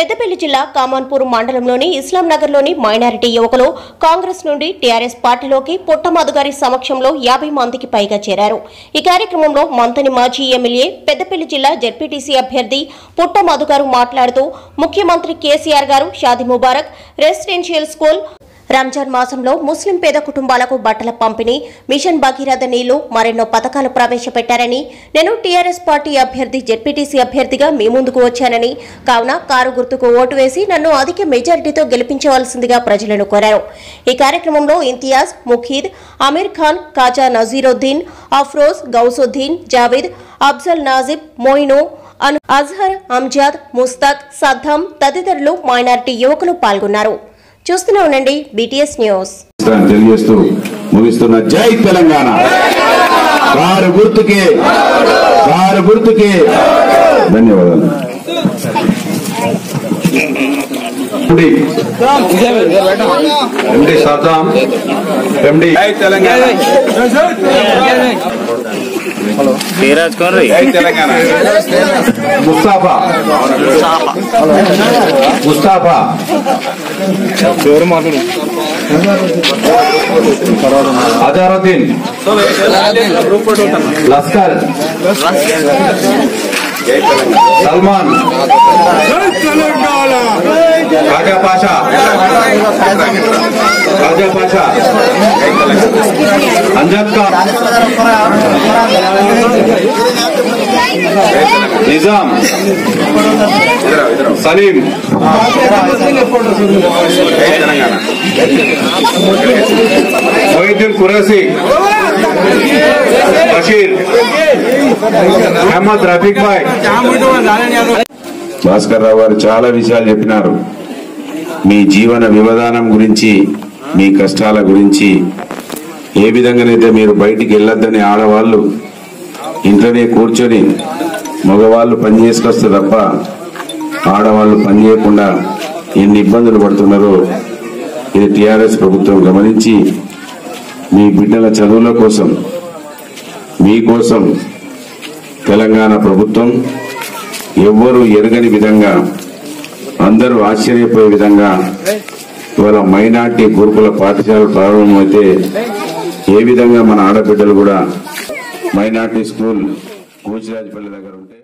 పెద్దపల్లి జిల్లా కామాన్పూర్ మండలంలోని ఇస్లాం నగర్లోని మైనారిటీ యువకులు కాంగ్రెస్ నుండి టీఆర్ఎస్ పార్టీలోకి పుట్టమాదుగారి సమక్షంలో యాభై మందికి పైగా చేరారు. ఈ కార్యక్రమంలో మంతని మాజీ ఎమ్మెల్యే పెద్దపల్లి జిల్లా జడ్పీటీసీ అభ్యర్థి పుట్టమాదుగారు మాట్లాడుతూ ముఖ్యమంత్రి కేసీఆర్ గారు షాది ముబారక్ రెసిడెన్షియల్ స్కూల్ రంజాన్ మాసంలో ముస్లిం పేద కుటుంబాలకు బట్టల పంపిణీ మిషన్ భగీరథ నీళ్ళు మరెన్నో పథకాలు ప్రవేశపెట్టారని నేను టీఆర్ఎస్ పార్టీ అభ్యర్థి జెడ్పీటీసీ అభ్యర్థిగా మీ ముందుకు వచ్చానని కావున కారు గుర్తుకు ఓటు వేసి నన్ను అధిక మెజారిటీతో గెలిపించవలసిందిగా ప్రజలను కోరారు. ఈ కార్యక్రమంలో ఇంతియాజ్ ముఖీద్ అమీర్ ఖాన్ కాజా నజీరుద్దీన్ అఫ్రోజ్ గౌసుద్దీన్ జావేద్ అఫ్జల్ నాజిబ్ మోయిను అజ్హర్ అంజాద్ ముస్తాక్ సద్దాం తదితరులు మైనారిటీ యువకులు పాల్గొన్నారు. చూస్తూనే ఉండండి బీటీఎస్ న్యూస్ తెలియజేస్తూ ముగిస్తున్న జై తెలంగాణ. కారు గుర్తుకే కారు గుర్తుకే. ధన్యవాదాలు. ఎండి. సద్దాం. ఎండి. తెలంగాణ. జై తెలంగాణ. ముస్తాఫా. ముస్తాఫా. ఎవరు మాట్లాడు అజారుద్దీన్ లస్కర్ సల్మాన్ కాజా పాషా కాజా పాషా అంజద్ ఖాన్ నిజాం. సలీం. మొహిద్దీన్ కురసి బషీర్. అహ్మద్ రఫీక్ భాయ్. భాస్కర్ రావు గారు చాలా విషయాలు చెప్పినారు. మీ జీవన వివధానం గురించి మీ కష్టాల గురించి ఏ విధంగానైతే మీరు బయటికి వెళ్ళొద్దని ఆడవాళ్ళు ఇంట్లోనే కూర్చొని మగవాళ్ళు పని చేసుకొస్తే తప్ప ఆడవాళ్ళు పని చేయకుండా ఎన్ని ఇబ్బందులు పడుతున్నారో ఇది టీఆర్ఎస్ ప్రభుత్వం గమనించి మీ బిడ్డల చదువుల కోసం మీకోసం తెలంగాణ ప్రభుత్వం ఎవ్వరూ ఎరగని విధంగా అందరూ ఆశ్చర్యపోయే విధంగా ఇవాళ మైనార్టీ గురుకుల పాఠశాల ప్రారంభమైతే ఏ విధంగా మన ఆడబిడ్డలు కూడా మైనార్టీ స్కూల్ కూచిరాజపల్లి దగ్గర ఉంటుంది